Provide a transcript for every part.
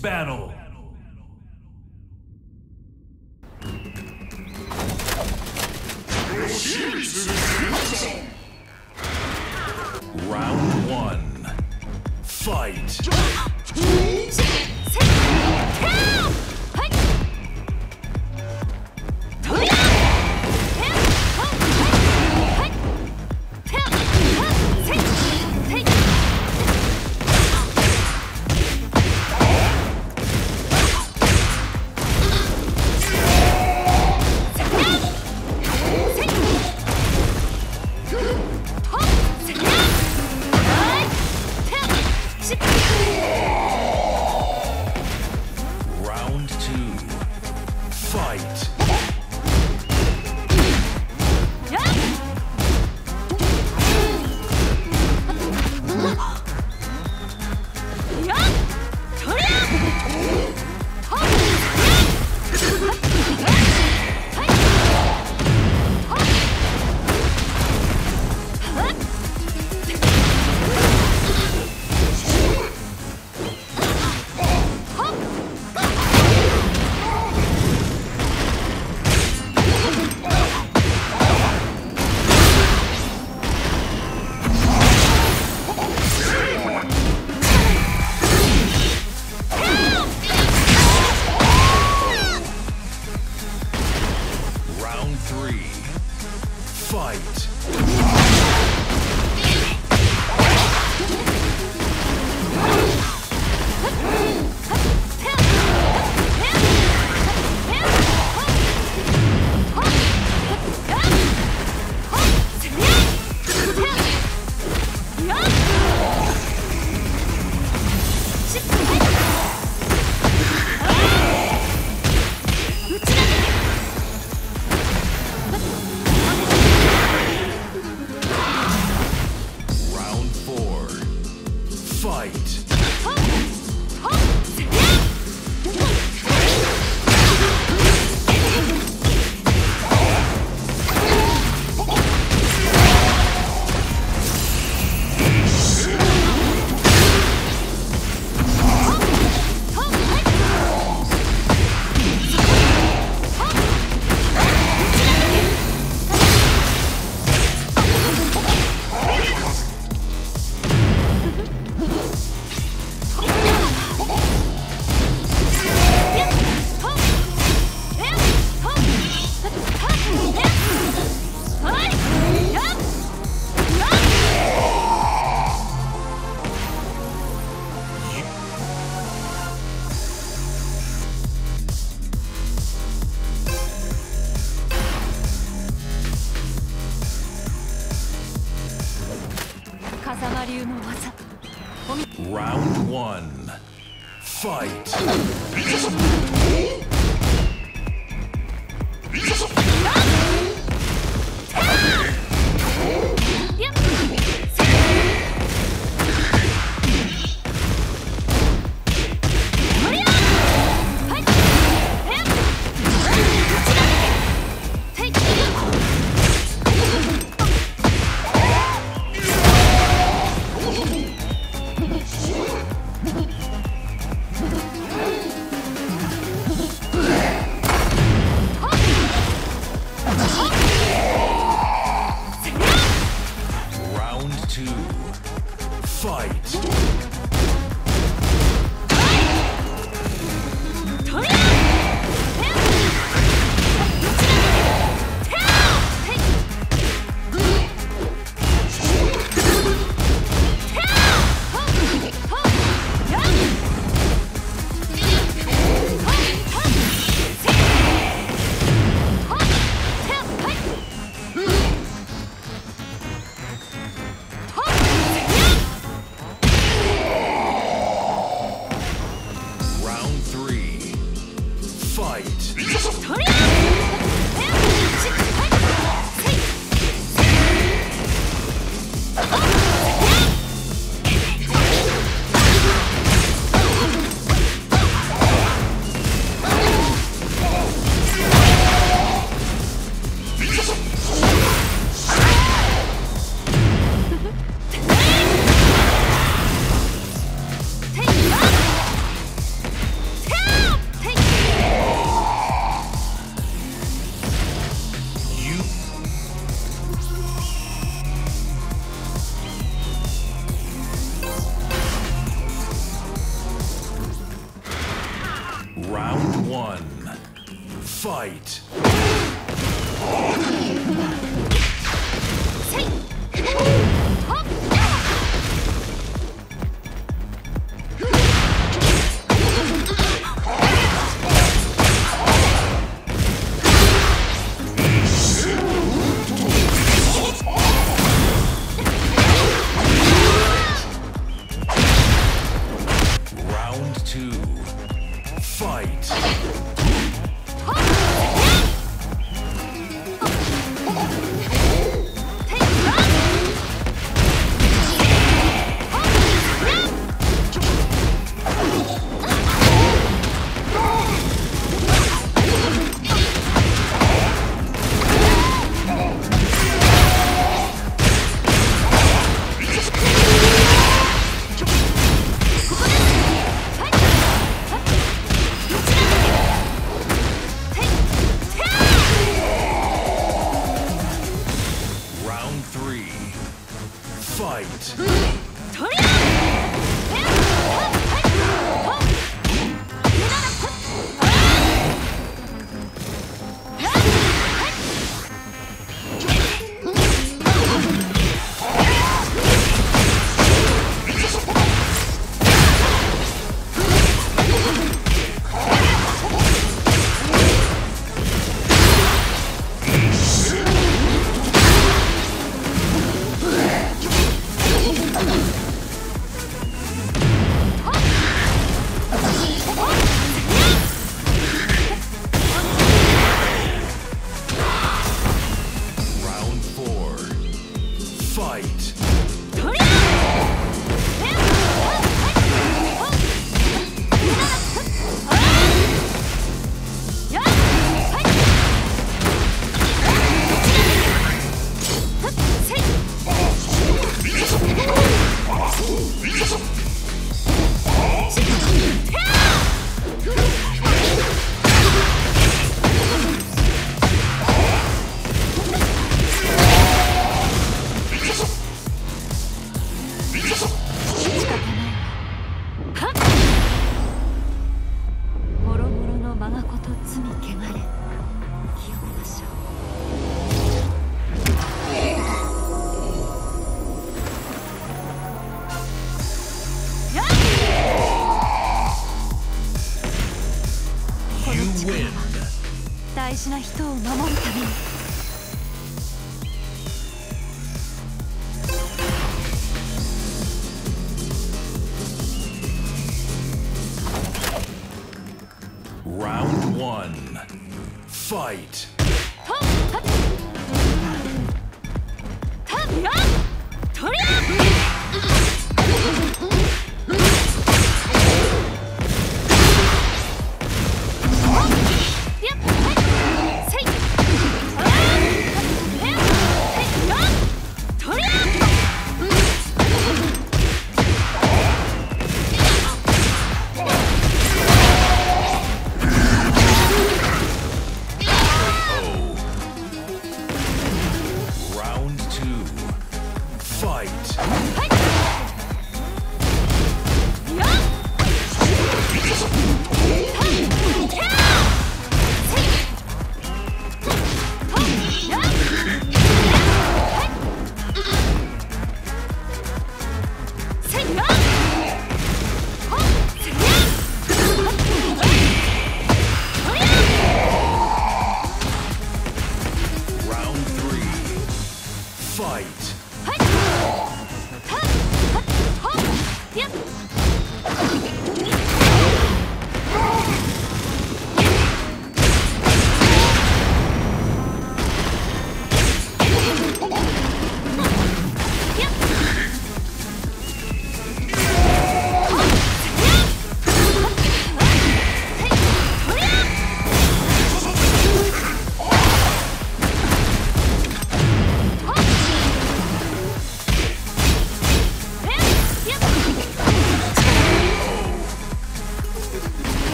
battle. Round one. Fight.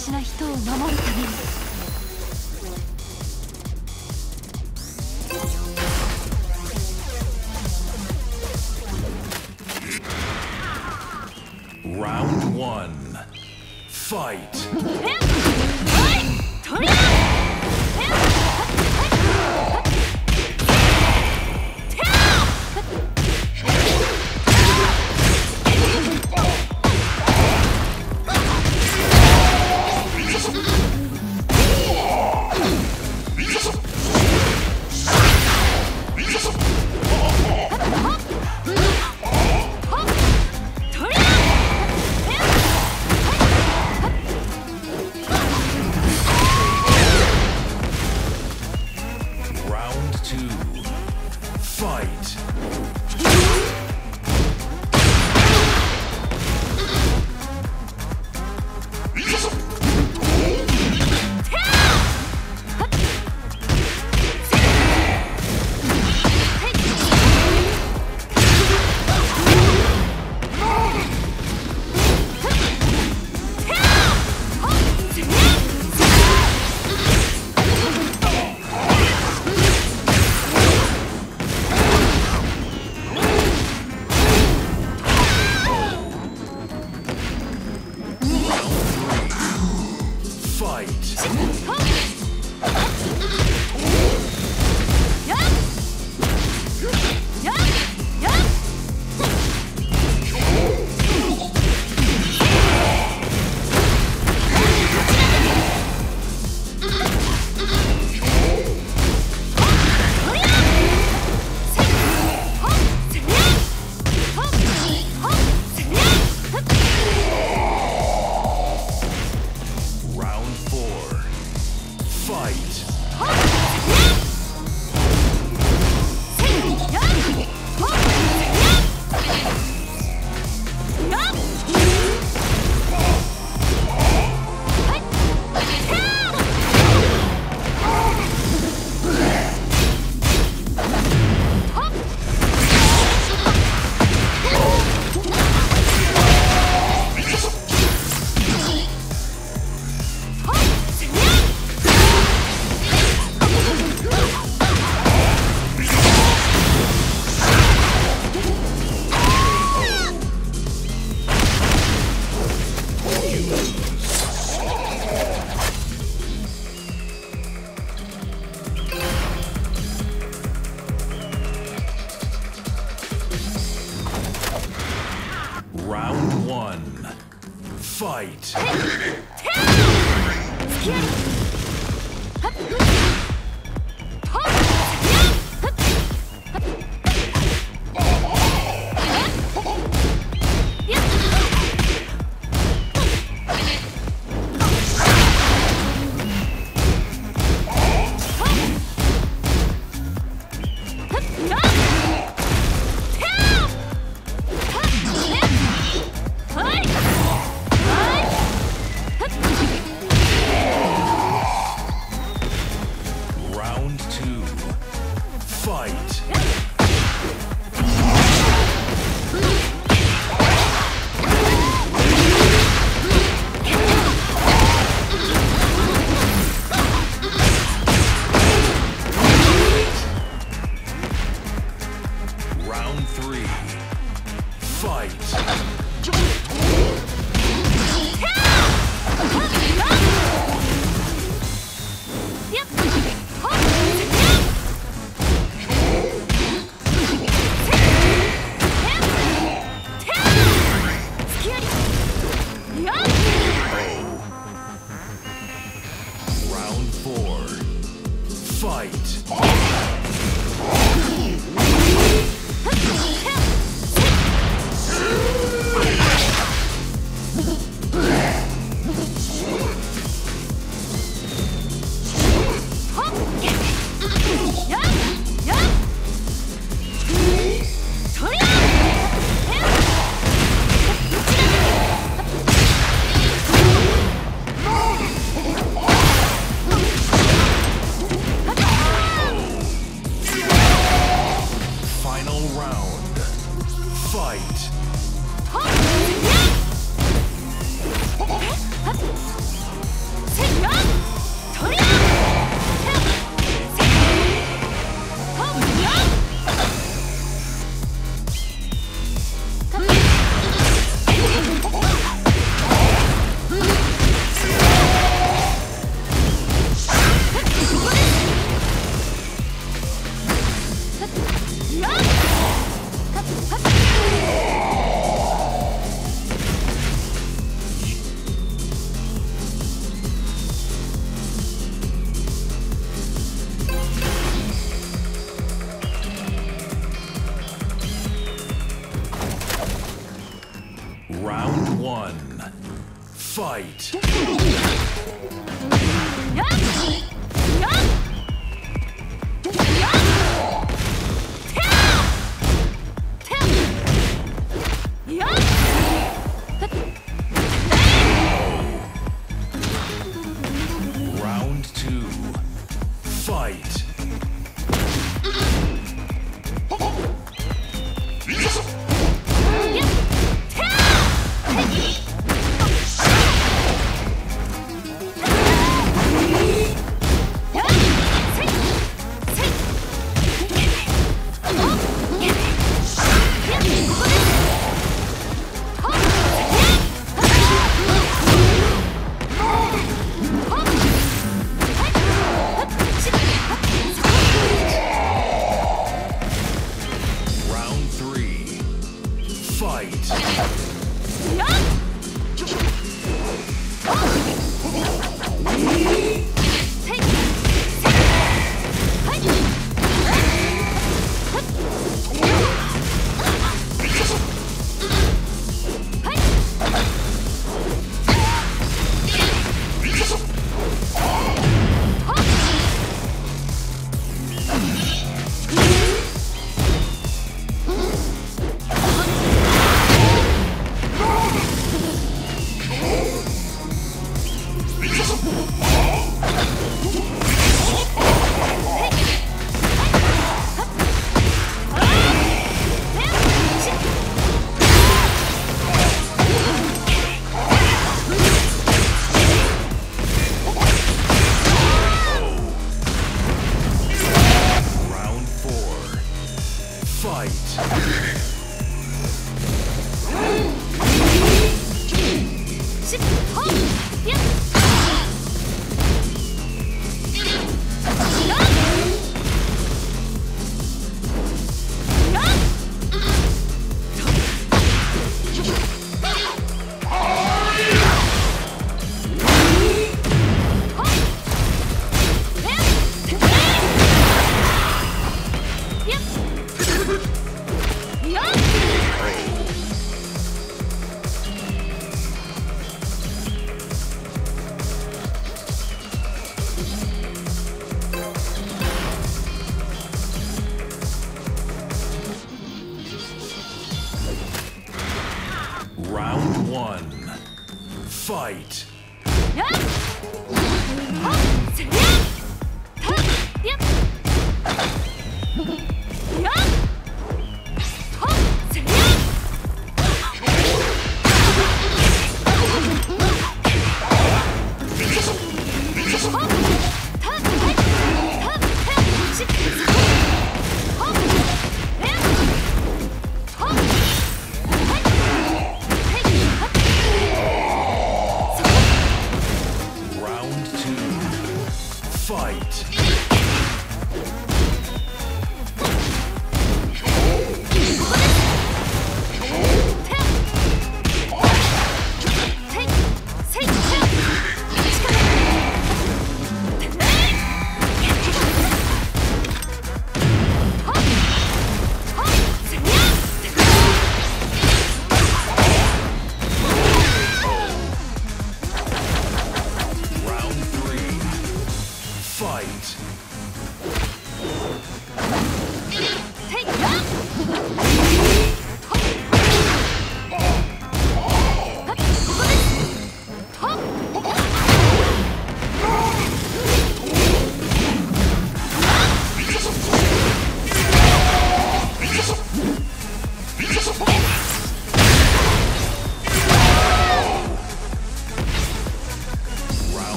大事な人を守るために。Fight!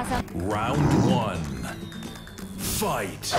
Round one. Fight.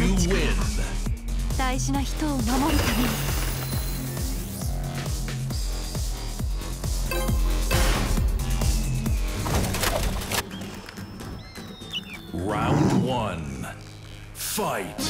の力大事な人を守るために。ラウンド1ファイト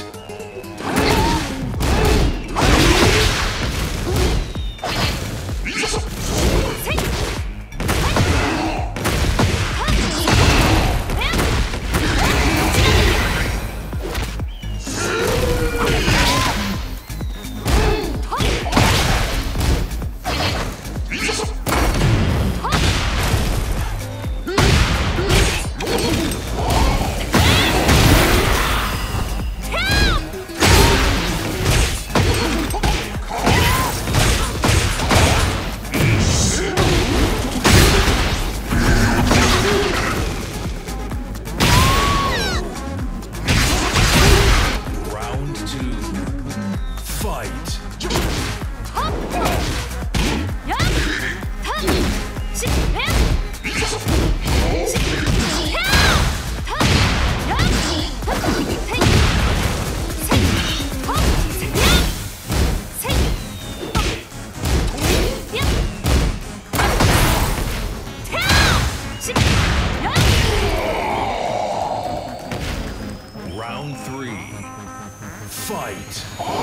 Oh.